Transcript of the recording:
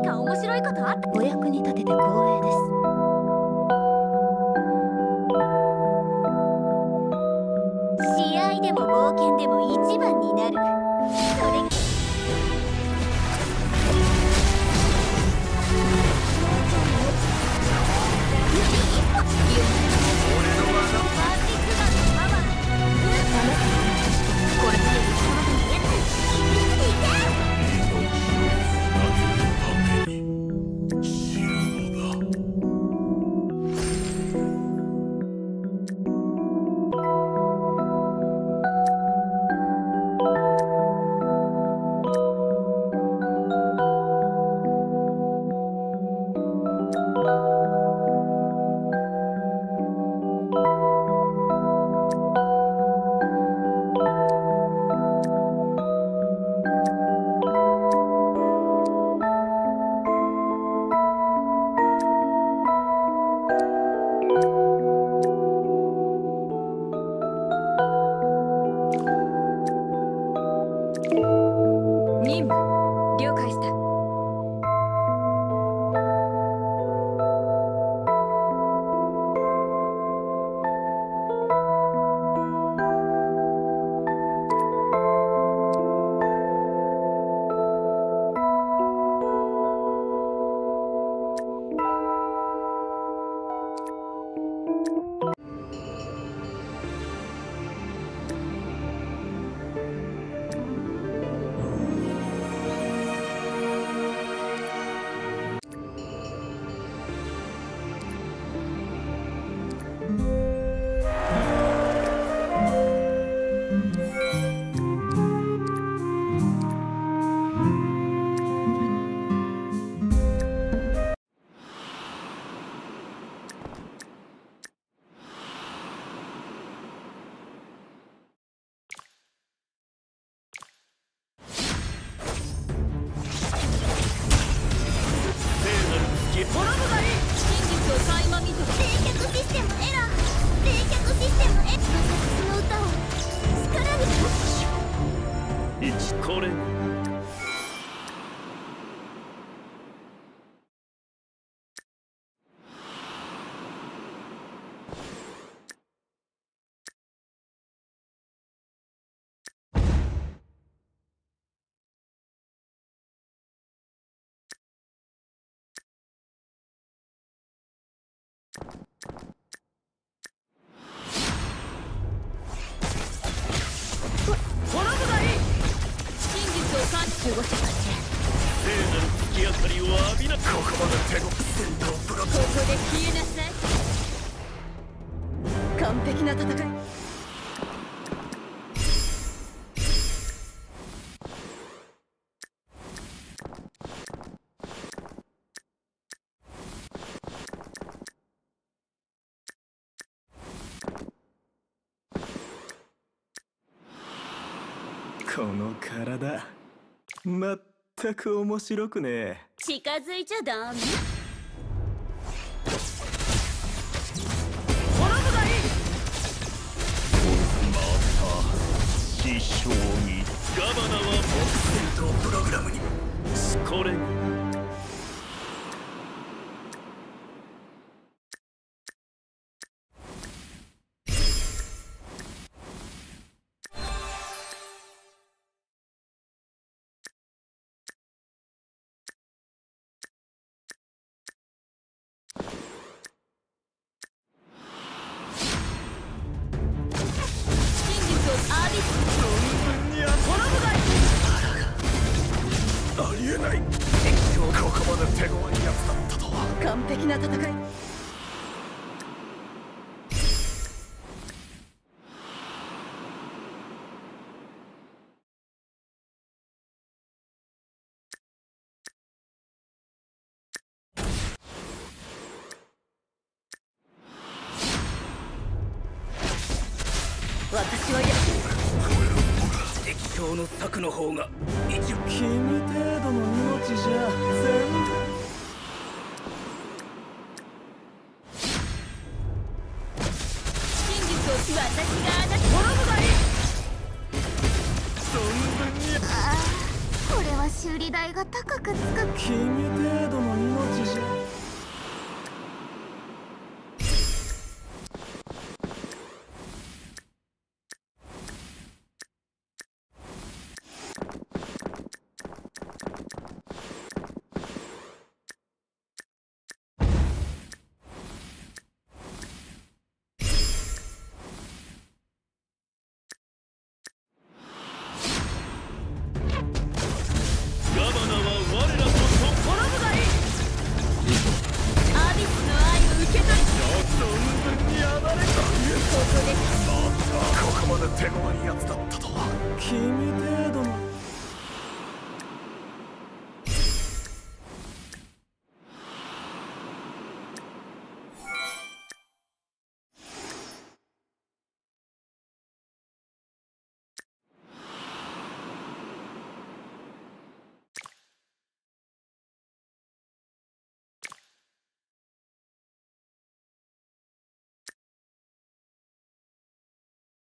何か面白いことあった？お役に立てて光栄です。試合でも冒険でも一番これ。実を感知過ごせば聖なる月明かりを浴びなここまで手ご戦闘プロここで消えなさい完璧な戦いこの体。まったく面白くねえ。近づいちゃダメ。師匠にガバナは戦闘プログラムに。これ真で手強いやつだったとは。完璧な戦い。私はや敵将の策の方が一応君程度のちじゃ全部真実を私があなた滅ぶがいい存分にああこれは修理代が高くつく。君程度の命じゃ。まで手強いやつだったとは。君程度の